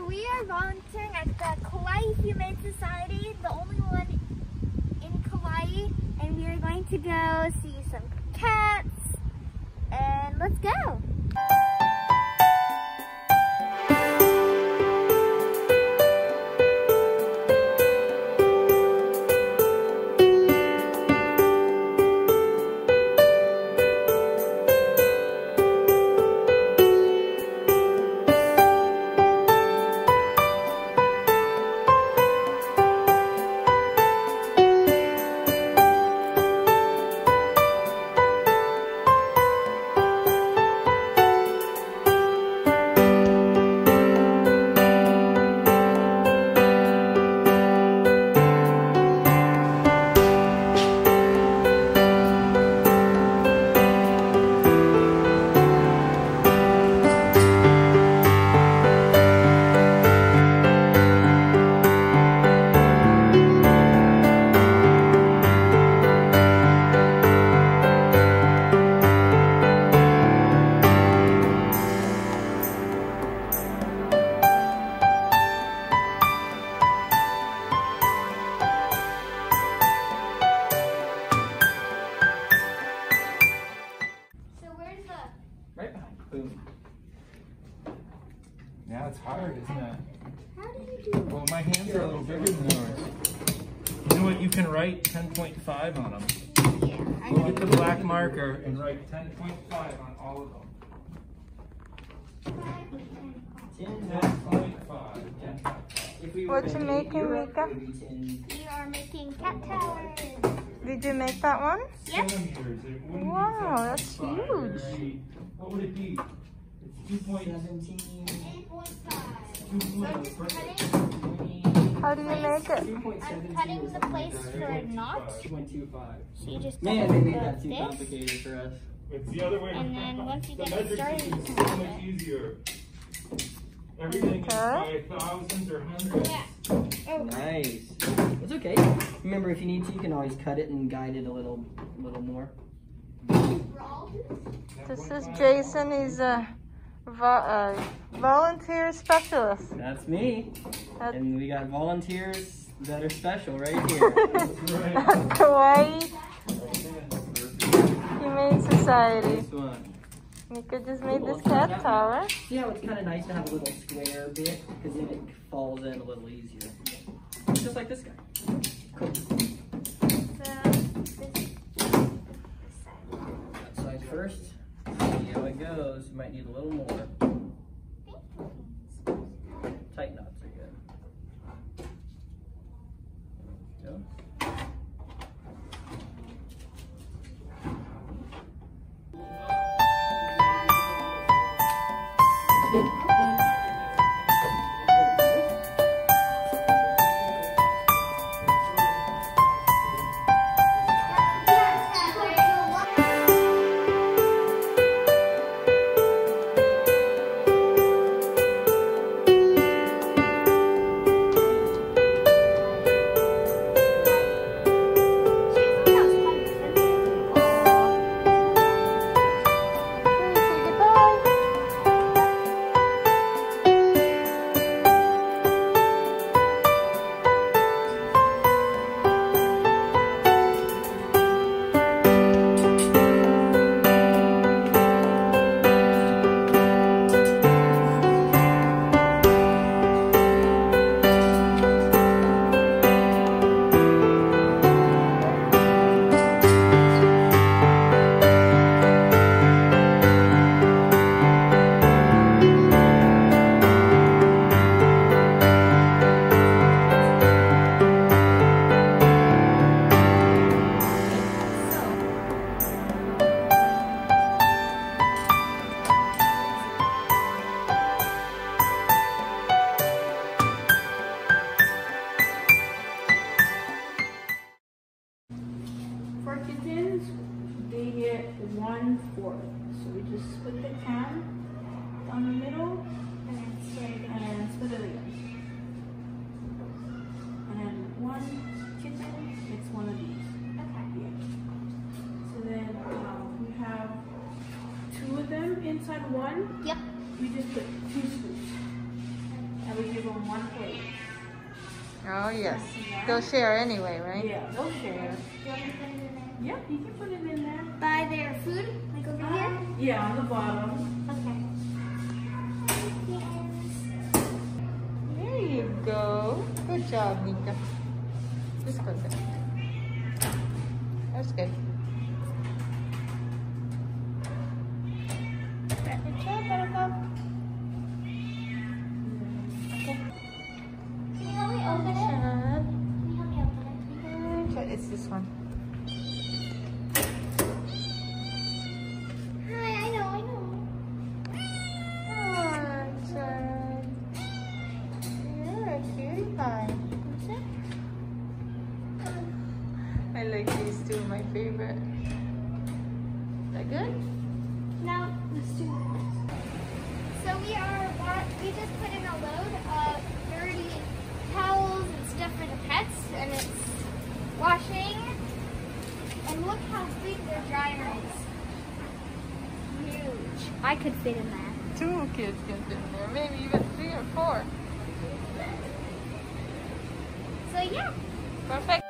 we are volunteering at the Kauai Humane Society, the only one in Kauai, and we are going to go see some cats, Now it's hard, isn't it? How do you do Well, my hands are a little bigger than yours. You know what? You can write 10.5 on them. Yeah, I Go get the black marker and write 10.5 on all of them. 10.5. Yeah. If we What you in making, Europe, Mika? it would be 10. We are making cat towers. Did you make that one? Yep. Centimeters. It wouldn't be Wow, that's huge. What would it be- What would it be? It's 2. 17. 8.5. So cutting, How do you make it? I'm cutting the place for a knot. 2.25. So you just cut Man, they made that too this. complicated for us. It's the other way And then once you the get it started, system you is can so much easier. Everything is by thousands or hundreds. Yeah. Oh, Nice. It's okay. Remember, if you need to, you can always cut it and guide it a little, little more. This is Jason. He's a vo- uh, volunteer specialist. That's me. That's- And we got volunteers that are special right here. Right. At Humane Society. Nice one. Mika just made this cat tower. See how it's kind of nice to have a little square bit because then it falls in a little easier. Just like this guy. Cool. That side first. Goes. You might need a little more. Tight knots are good. Go. Just split the can down the middle and then straight and then split it again. And then one kitten, it's one of these. Okay. So then um, we have two of them inside one. Yep. We just put two scoops. And we give them them one plate. Oh, yes. See? They'll share anyway, right? Yeah, they'll share. Do you want to put it in there? Yep, you can put it in there. By their food, like over here? Yeah, on the bottom. Okay. There you go. Good job, Nika. Just go there. That's good. Good job, Buttercup. Okay. Can you help me open it? Can you help me open it? Okay, It's this one. We just put in a load of dirty towels and stuff for the pets, and it's washing. And look how big their dryer is. Huge. I could fit in that. Two kids can fit in there, maybe even three or four. So yeah. Perfect.